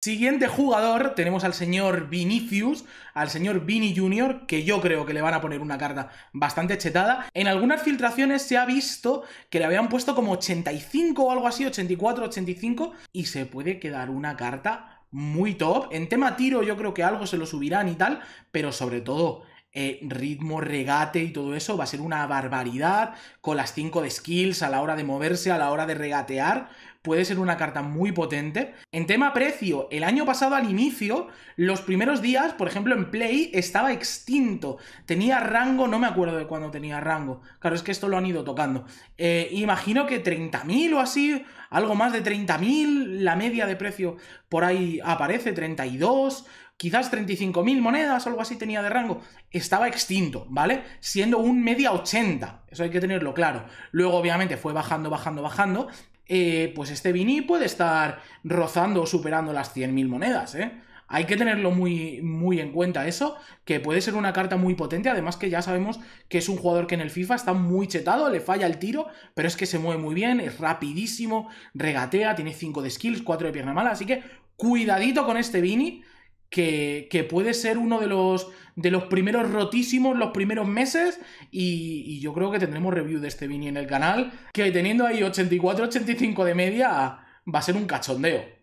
Siguiente jugador, tenemos al señor Vinicius, al señor Vini Jr., que yo creo que le van a poner una carta bastante chetada. En algunas filtraciones se ha visto que le habían puesto como 85 o algo así, 84, 85, y se puede quedar una carta muy top. En tema tiro yo creo que algo se lo subirán y tal, pero sobre todo eh, ritmo, regate y todo eso va a ser una barbaridad con las 5 de skills a la hora de moverse, a la hora de regatear puede ser una carta muy potente. En tema precio, el año pasado al inicio, los primeros días, por ejemplo en Play, estaba extinto. Tenía rango, no me acuerdo de cuándo tenía rango. Claro, es que esto lo han ido tocando. Eh, imagino que 30.000 o así, algo más de 30.000, la media de precio por ahí aparece, 32 quizás 35.000 monedas o algo así tenía de rango, estaba extinto, ¿vale? Siendo un media 80, eso hay que tenerlo claro. Luego, obviamente, fue bajando, bajando, bajando, eh, pues este Vini puede estar rozando o superando las 100.000 monedas, ¿eh? Hay que tenerlo muy, muy en cuenta eso, que puede ser una carta muy potente, además que ya sabemos que es un jugador que en el FIFA está muy chetado, le falla el tiro, pero es que se mueve muy bien, es rapidísimo, regatea, tiene 5 de skills, 4 de pierna mala, así que cuidadito con este Vini, que, puede ser uno de los, de los primeros rotísimos, los primeros meses, y, yo creo que tendremos review de este Vini en el canal, que teniendo ahí 84-85 de media, va a ser un cachondeo.